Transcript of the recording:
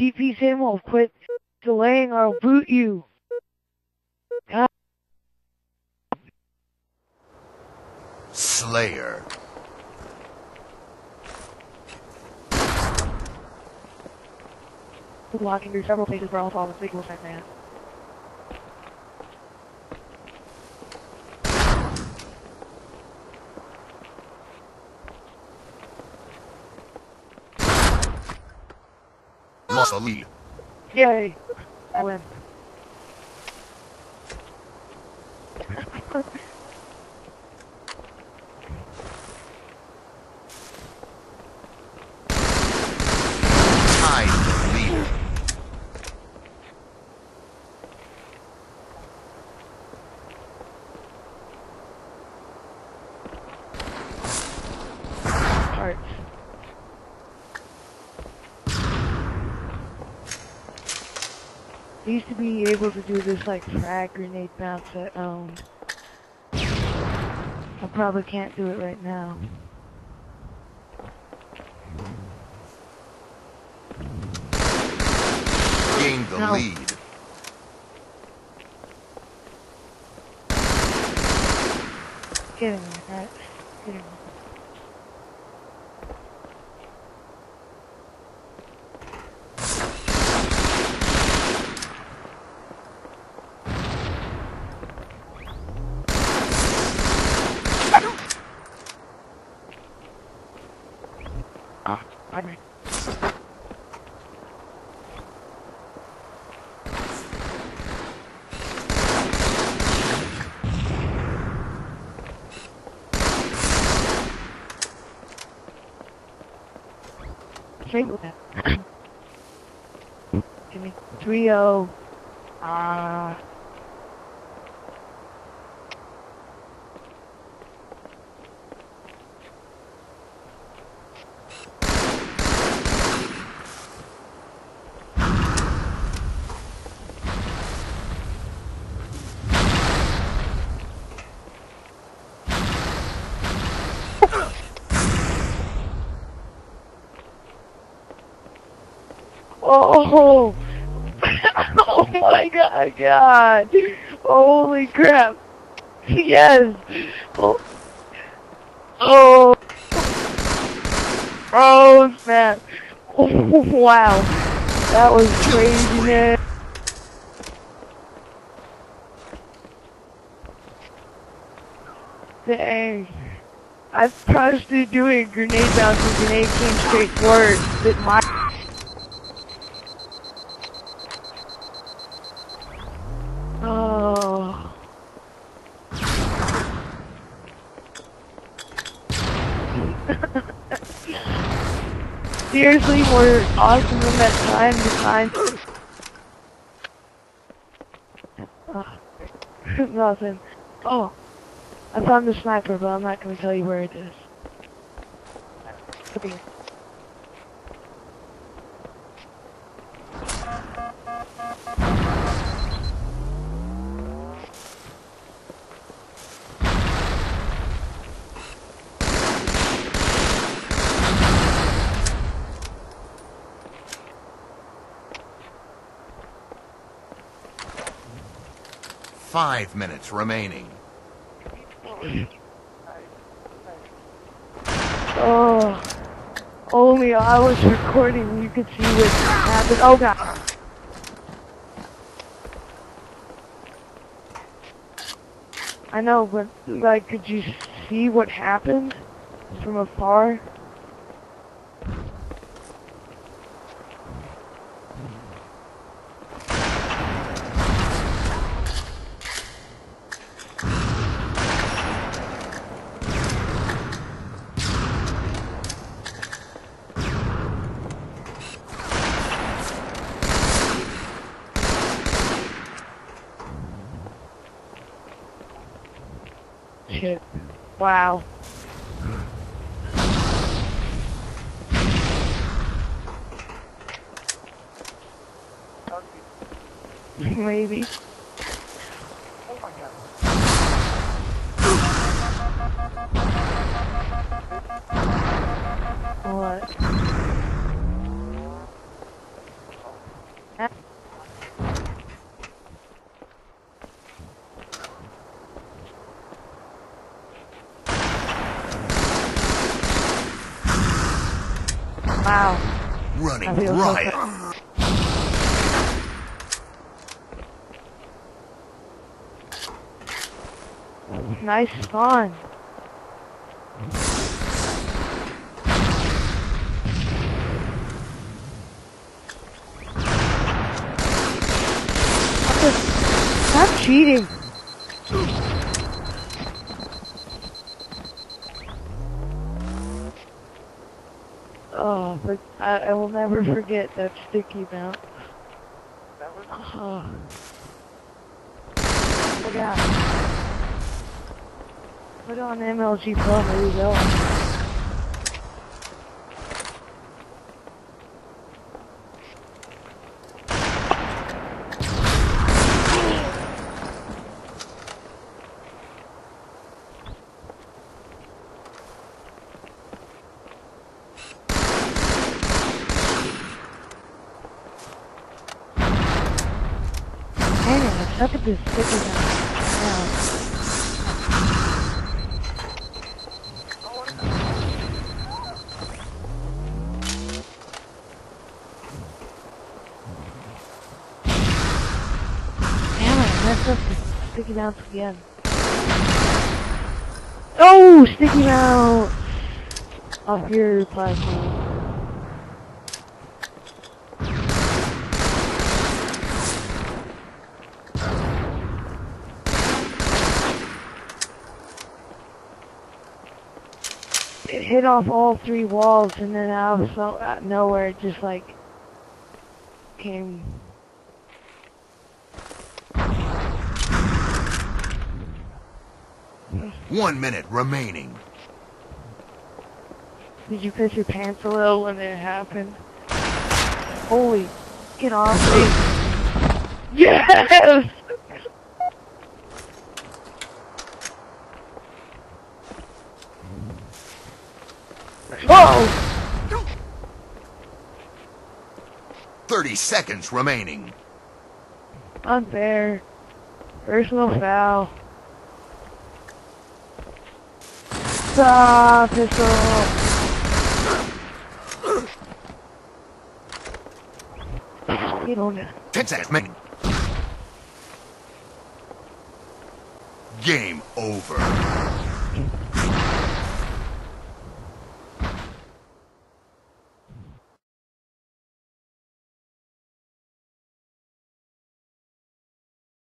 DP Samuel, quit delaying or I'll boot you. God. Slayer. Walking through several places where all fallen signals right now. Lost. Yay! I win. Tied the lead. Hearts. I used to be able to do this like frag grenade bounce at um I probably can't do it right now. Gained the No. lead. Get in there, right? Get in there. Ah, I mean. Say that. Me 3 0. Ah. Oh! oh my god, god! Holy crap! Yes! Oh! Oh! Oh, snap! Wow! That was crazy, man! Dang! I've practiced doing grenade bounces, grenade came straight forward, but my Oh. Seriously, we're awesome that time time. Oh, nothing. Oh, I found the sniper, but I'm not going to tell you where it is. Okay. Five minutes remaining. Oh, only I was recording. You could see what happened. Oh god. I know, but like, could you see what happened from afar? Shit. Wow. Maybe. What? Wow. Running I feel so riot. Nice spawn. Stop cheating. Oh, but I, I will never forget that sticky mount. That was. Oh. Look out. Put on MLG Pro, there you go. Suck at this sticky mount. Damn it, sticky mounts again. Oh, sticky mount! Off your platform. It hit off all three walls and then out of mm-hmm. so out of nowhere it just like came One minute remaining. Did you piss your pants a little when it happened? Holy, get off me. Yes! Whoa! 30 seconds remaining. Unfair. Personal foul. Stop, pistol. Get on it. 10 seconds remaining. Game over.